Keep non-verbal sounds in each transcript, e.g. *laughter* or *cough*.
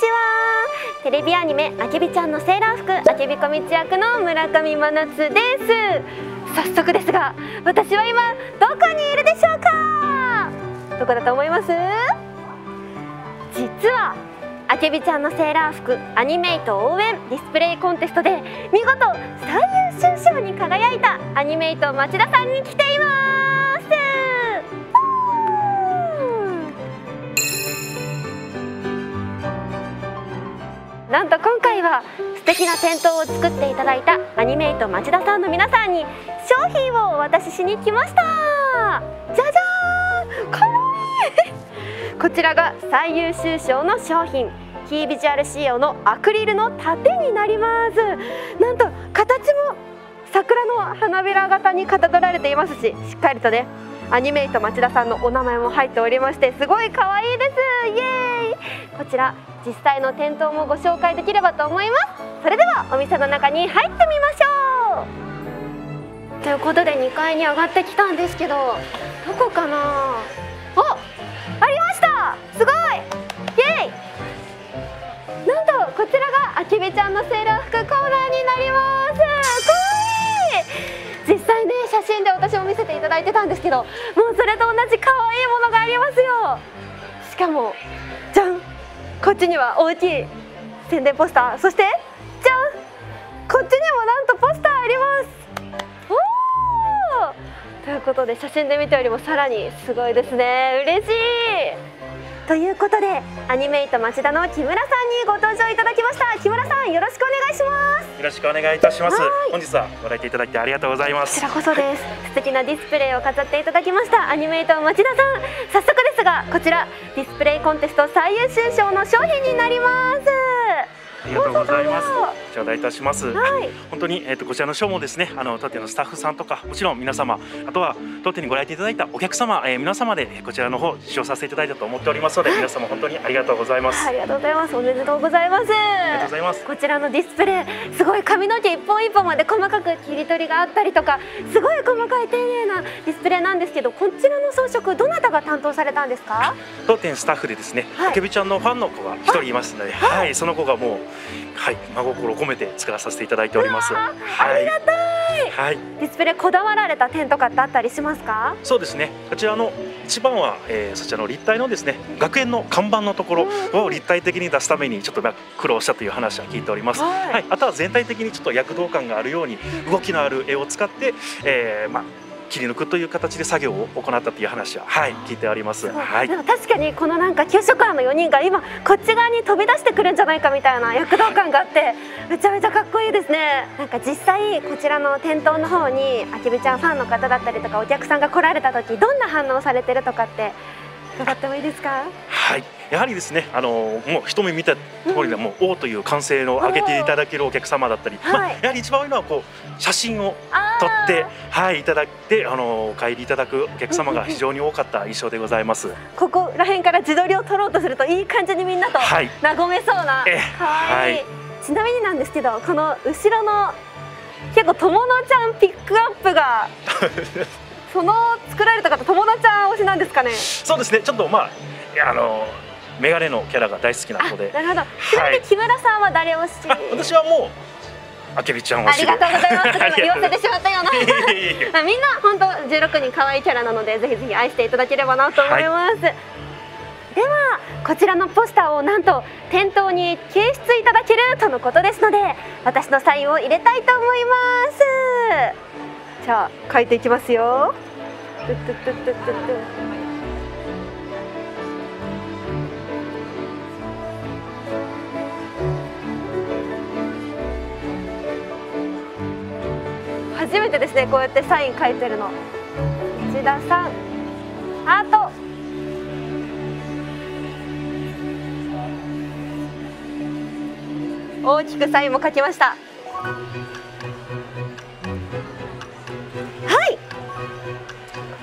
ちは。テレビアニメ「あけびちゃんのセーラー服あけびこみち役の村上真夏です。早速ですが私は今どこにいるでしょうか？どこだと思います？実はあけびちゃんのセーラー服アニメイト応援ディスプレイコンテストで見事最優秀賞に輝いたアニメイト町田さんに来ています。なんと今回は素敵な店頭を作っていただいたアニメイト町田さんの皆さんに商品をお渡ししに来ました。じゃじゃーんかわいいこちらが最優秀賞の商品。キービジュアル仕様のアクリルの盾になります。なんと形も桜の花びら型にかたどられていますししっかりとねアニメイト町田さんのお名前も入っておりましてすごい可愛いです。イエーイ。こちら実際の店頭もご紹介できればと思います。それではお店の中に入ってみましょう。ということで2階に上がってきたんですけどどこかな？あありました。すごい。イエイ。なんとこちらがあきびちゃんのセーラー服コーナーになりますだいてたんですけどもうそれと同じ可愛いものがありますよ。しかもじゃん。こっちには大きい宣伝ポスター。そしてじゃん。こっちにもなんとポスターあります。おー。ということで写真で見たよりもさらにすごいですね。嬉しい。ということでアニメイト町田の木村さんにご登場いただきました。よろしくお願いいたします。はい。本日はご来店いただきありがとうございます。こちらこそです、素敵なディスプレイを飾っていただきました。アニメイト町田さん。早速ですがこちらディスプレイコンテスト最優秀賞の商品になりますございます。頂戴いたします、はい。本当にえっ、とこちらの賞もですねあの当店のスタッフさんとかもちろん皆様あとは当店にご来店いただいたお客様、えー皆様でえーこちらの方使用させていただいたと思っておりますので皆様本当にありがとうございます、ありがとうございます。おめでとうございます。ありがとうございます。こちらのディスプレイすごい髪の毛一本一本まで細かく切り取りがあったりとかすごい細かい丁寧なディスプレイなんですけどこちらの装飾どなたが担当されたんですか？当店スタッフでですね、はい。あけびちゃんのファンの子が一人いますので、はい、その子がもうはい真心を込めて作らさせていただいております。わはい、はい、ディスプレイこだわられた点とかってあったりしますか？そうですね。こちらの一番は、えー、そちらの立体のですね学園の看板のところを立体的に出すためにちょっとまあ苦労したという話は聞いております。はい。はい、あとは全体的にちょっと躍動感があるように動きのある絵を使って、えー、まあ切り抜くという形で作業を行ったという話ははい聞いております。はいで。も確かにこのなんか給食班の4人が今こっち側に飛び出してくるんじゃないかみたいな躍動感があってめちゃめちゃかっこいいですねなんか実際こちらの店頭の方にあきびちゃんファンの方だったりとかお客さんが来られた時どんな反応されてるとかって伺ってもいいですか？はい、やはりですね、あのもう一目見た通りでもう、おおという歓声を上げていただけるお客様だったり、まあはいやはり一番多いのはこう写真を撮って、はい、いただいて、あのお帰りいただくお客様が非常に多かった印象でございます。ここら辺から自撮りを撮ろうとするといい感じにみんなとはい。和めそうな。えかわいい、はい。ちなみになんですけどこの後ろの結構友野ちゃんピックアップが *laughs* その作られた方友野ちゃん推しなんですかね？そうですね、ちょっとまあ、あのメガネのキャラが大好きなあ子で、なるほどちなみに木村さんは誰推し、あ私はもうあけびちゃん。ありがとうございます。*laughs* 言わせてしまったような。*laughs* みんな本当16人可愛いキャラなのでぜひぜひ愛していただければなと思います。ではこちらのポスターをなんと店頭に掲出いただけるとのことですので私のサインを入れたいと思います。じゃあ書いていきますよ。トゥトゥトゥトゥトゥトゥ初めてですねこうやってサイン書いてるの。内田さんハート。大きくサインも書きました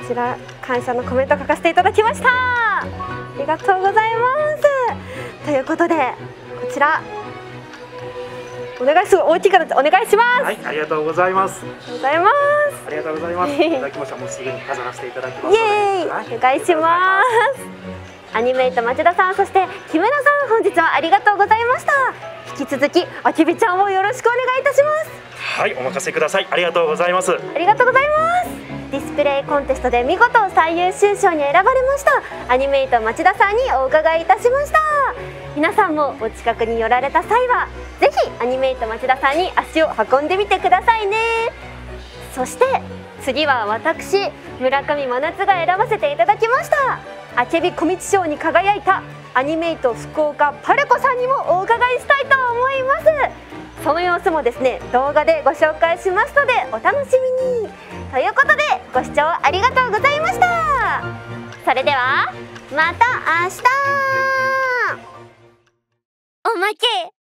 ちら感謝のコメント書かせていただきました。ありがとうございます。ということでこちら。お願いす大きい形お願いします、はい、ありがとうございます。ありがとうございます。ありがとうございます。*laughs* いただきました。もうすぐに飾らせていただきます。イエーイ、はい。お願いします。アニメイト町田さんそして木村さん本日日はありがとうございました。引き続きあきびちゃんをよろしくお願いいたします。はいお任せください。ありがとうございます。ありがとうございますディスプレイコンテストで見事最優秀賞に選ばれました。アニメイト町田さんにお伺いいたしました。皆さんもお近くに寄られた際はぜひアニメイト町田さんに足を運んでみてくださいね。そして次は私村上真夏が選ばせていただきました。あけび小道賞に輝いたアニメイト福岡パルコさんにもお伺いしたいと思います。その様子もですね動画でご紹介しますのでお楽しみに。ということでご視聴ありがとうございました。それではまた明日。おまけ